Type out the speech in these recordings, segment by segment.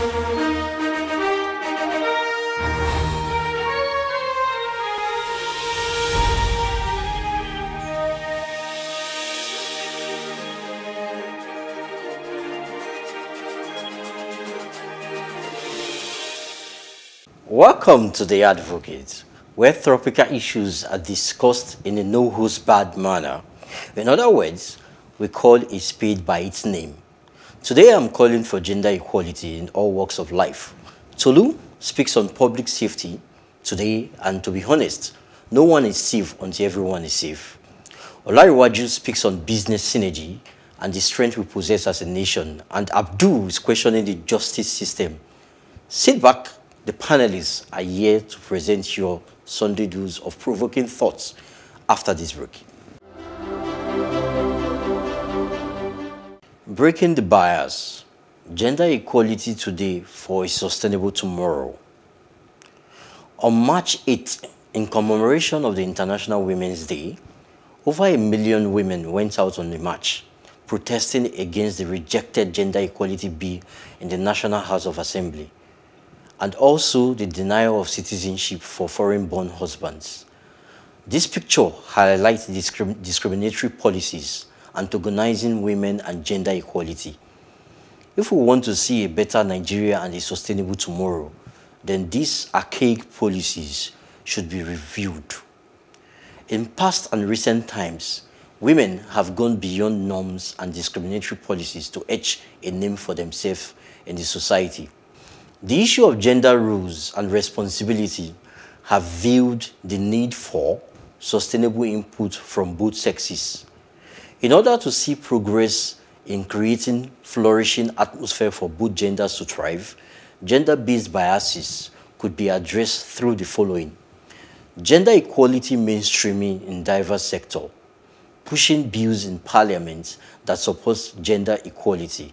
Welcome to The Advocate, where tropical issues are discussed in a no who's bad manner. In other words, we call a spade by its name. Today I'm calling for gender equality in all walks of life. Tolu speaks on public safety today, and to be honest, no one is safe until everyone is safe. Olanrewaju speaks on business synergy and the strength we possess as a nation, and Abdul is questioning the justice system. Sit back the panelists are here to present your Sunday dose of provoking thoughts after this break. Breaking the bias. Gender equality today for a sustainable tomorrow. On March 8th, in commemoration of the International Women's Day, over a million women went out on the march protesting against the rejected gender equality bill in the National House of Assembly and also the denial of citizenship for foreign-born husbands. This picture highlights discrim discriminatory policies antagonizing women and gender equality. If we want to see a better Nigeria and a sustainable tomorrow, then these archaic policies should be reviewed. In past and recent times, women have gone beyond norms and discriminatory policies to etch a name for themselves in the society. The issue of gender roles and responsibility have viewed the need for sustainable input from both sexes. In order to see progress in creating flourishing atmosphere for both genders to thrive, gender-based biases could be addressed through the following. Gender equality mainstreaming in diverse sector, pushing bills in parliament that supports gender equality,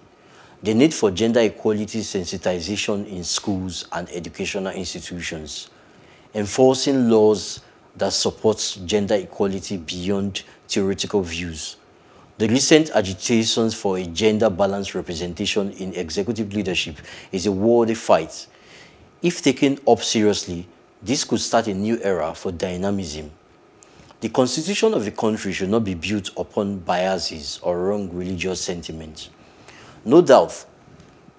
the need for gender equality sensitization in schools and educational institutions, enforcing laws that supports gender equality beyond theoretical views, the recent agitations for a gender-balanced representation in executive leadership is a worthy fight. If taken up seriously, this could start a new era for dynamism. The constitution of the country should not be built upon biases or wrong religious sentiments. No doubt,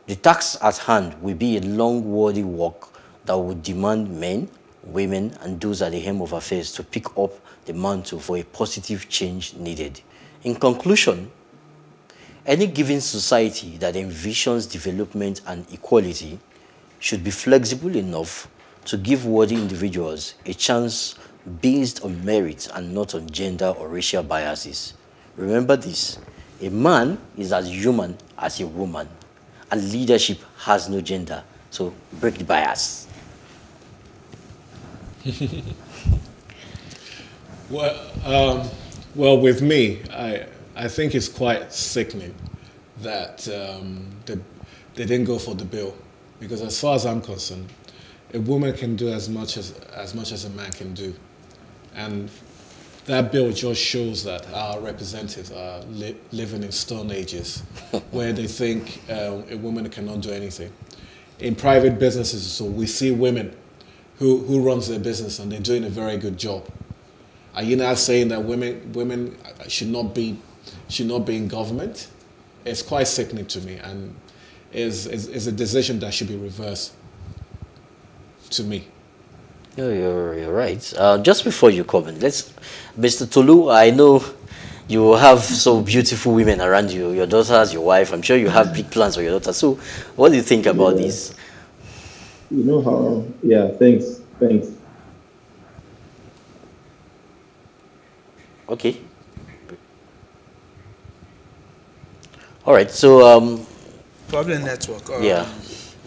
the task at hand will be a long, worthy work that will demand men, women, and those at the helm of affairs to pick up the mantle for a positive change needed. In conclusion, any given society that envisions development and equality should be flexible enough to give worthy individuals a chance based on merit and not on gender or racial biases. Remember this, a man is as human as a woman, and leadership has no gender. So break the bias. well, um, well, with me, I, I think it's quite sickening that um, they, they didn't go for the bill. Because as far as I'm concerned, a woman can do as much as, as much as a man can do. And that bill just shows that our representatives are li living in stone ages where they think uh, a woman cannot do anything. In private businesses, so we see women who, who runs their business and they're doing a very good job. Are you now saying that women, women should, not be, should not be in government? It's quite sickening to me and is, is, is a decision that should be reversed to me. No, you're, you're right. Uh, just before you comment, let's, Mr. Tolu, I know you have so beautiful women around you, your daughters, your wife. I'm sure you have big plans for your daughter. So, what do you think about yeah. this? You know how, yeah, thanks, thanks. Okay. All right, so. Um, Problem network. Um, yeah,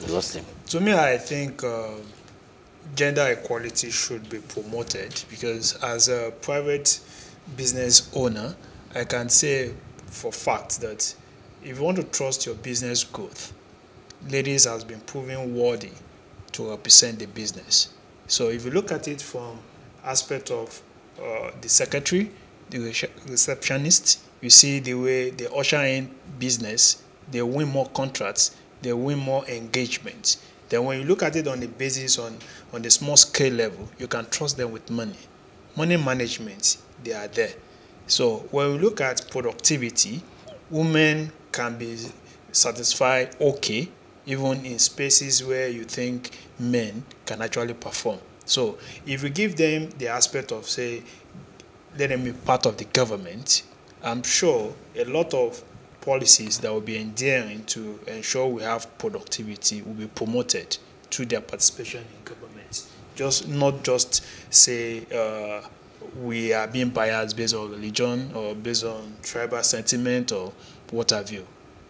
lost him. To me, I think. Uh, gender equality should be promoted because as a private business owner, I can say for fact that if you want to trust your business growth, ladies has been proven worthy to represent the business. So if you look at it from aspect of uh, the secretary, the receptionist, you see the way they usher in business, they win more contracts they win more engagement. Then when you look at it on the basis on, on the small scale level, you can trust them with money. Money management, they are there. So when we look at productivity, women can be satisfied okay, even in spaces where you think men can actually perform. So if we give them the aspect of say, let them be part of the government, I'm sure a lot of policies that will be endearing to ensure we have productivity will be promoted through their participation in government. Just not just say uh, we are being biased based on religion or based on tribal sentiment or what have you.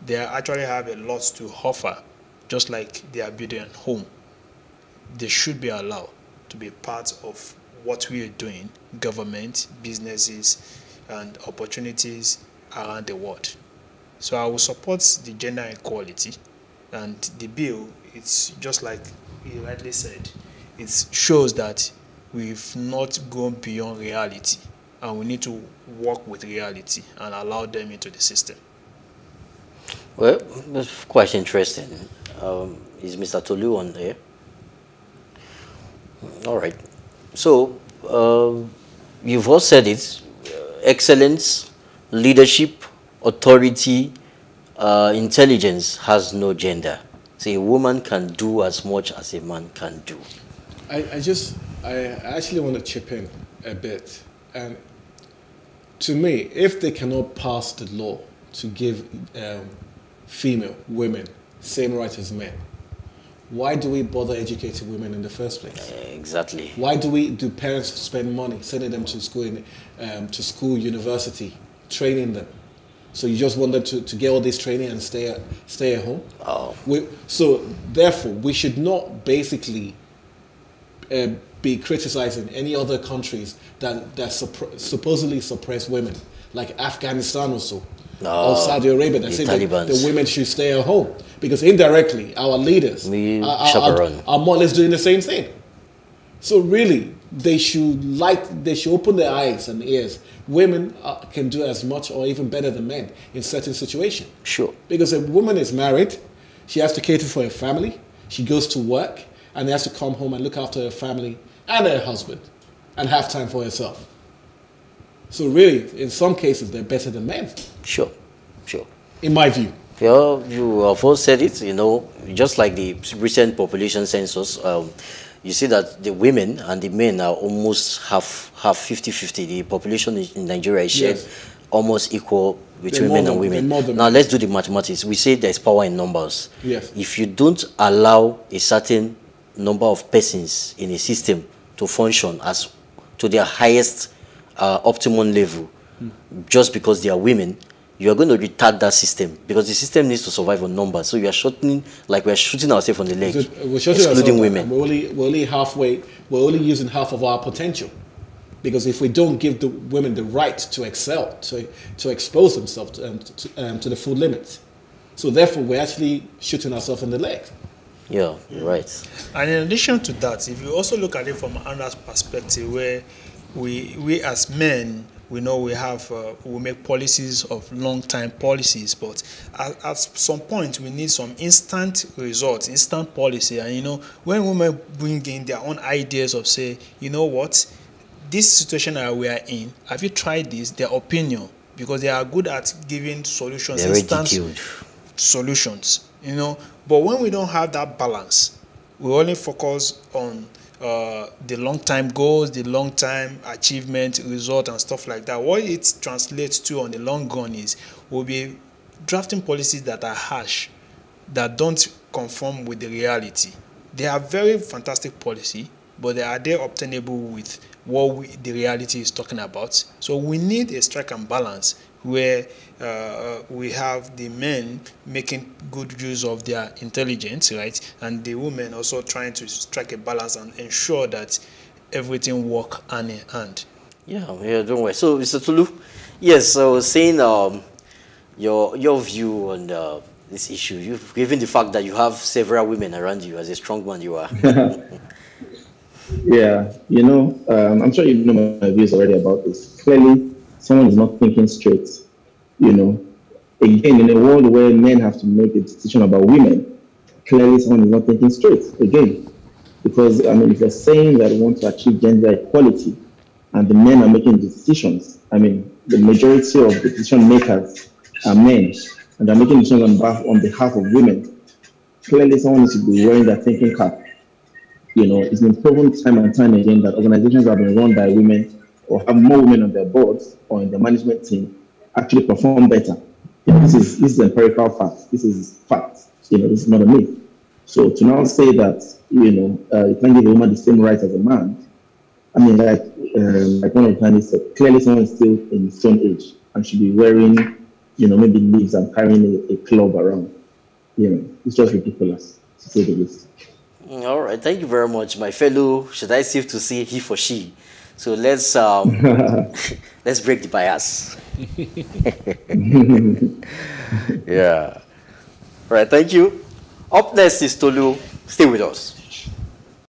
They actually have a lot to offer, just like they are building a home. They should be allowed to be part of what we are doing, government, businesses, and opportunities around the world. So I will support the gender equality and the bill, it's just like you rightly said, it shows that we've not gone beyond reality and we need to work with reality and allow them into the system. Well, that's quite interesting. Um, is Mr. Tolu on there? All right. So, um, you've all said it. excellence, leadership, authority, uh, intelligence has no gender. So a woman can do as much as a man can do. I, I just, I actually want to chip in a bit. And to me, if they cannot pass the law to give um, female women same rights as men, why do we bother educating women in the first place? exactly. Why do we do parents spend money sending them to school, in, um, to school, university, training them? So you just want them to, to get all this training and stay at, stay at home? Oh. We, so therefore, we should not basically uh, be criticizing any other countries that, that supp- supposedly suppress women, like Afghanistan or so, No, or Saudi Arabia, that the say that the women should stay at home. Because indirectly, our leaders are, are, are, are more or less doing the same thing. So really, they should like they should open their eyes and ears. Women uh, can do as much or even better than men in certain situations. Sure. Because a woman is married, she has to cater for her family. She goes to work and has to come home and look after her family and her husband, and have time for herself. So really, in some cases, they're better than men, Sure. Sure. in my view. Yeah, you have all said it, you know, just like the recent population census, um, you see that the women and the men are almost half, half 50-50. The population in Nigeria is shared Yes. almost equal between men than- and women. Now let's do the mathematics. We say there's power in numbers. Yes. If you don't allow a certain number of persons in a system to function as to their highest uh, optimum level, just because they are women, you are going to retard that system because the system needs to survive on numbers. So you are shortening, like we are shooting ourselves on the leg, So we're shutting excluding ourselves women. down. We're only, we're only halfway, we're only using half of our potential. Because if we don't give the women the right to excel, to, to expose themselves to, um, to, um, to the full limit, so therefore we're actually shooting ourselves in the leg. Yeah, you're right. And in addition to that, if you also look at it from another perspective, where we we as men, we know we have uh, we make policies of long time policies, but at, at some point we need some instant results, instant policy. And you know, when women bring in their own ideas of say, you know what, this situation that we are in, have you tried this? Their opinion, because they are good at giving solutions, They're instant solutions you know but when we don't have that balance we only focus on uh, the long time goals the long time achievement result and stuff like that. What it translates to on the long run is we'll be drafting policies that are harsh that don't conform with the reality. They are very fantastic policy but they are they obtainable with what we, the reality is talking about. So we need a strike and balance where uh, we have the men making good use of their intelligence right and the women also trying to strike a balance and ensure that everything work hand in hand Yeah, yeah, don't worry. So, Mr. Tolu, yes, I was saying um, your your view on uh, this issue. You've given the fact that you have several women around you, as a strong man you are. Yeah, you know, um, I'm sure you know my views already about this. Clearly, someone is not thinking straight. You know, again, in a world where men have to make a decision about women, clearly someone is not thinking straight again. Because, I mean, if you're saying that you want to achieve gender equality and the men are making decisions, I mean, the majority of the decision makers are men and they're making decisions on behalf, on behalf of women, clearly someone needs to be wearing that thinking cap. You know, it's been proven time and time again that organizations have been run by women or have more women on their boards or in the management team actually perform better. You know, this is this is empirical fact. This is fact. You know, this is not a myth. So to now say that you know uh, you can't give a woman the same rights as a man, I mean, like um, like one of the panelists said, clearly someone is still in stone age and should be wearing, you know, maybe leaves and carrying a, a club around. You know, it's just ridiculous to say the least. Mm, all right, thank you very much, my fellow. Should I safe to say he for she? So let's um, let's break the bias. yeah. All right, thank you. Up next is Tolu. Stay with us.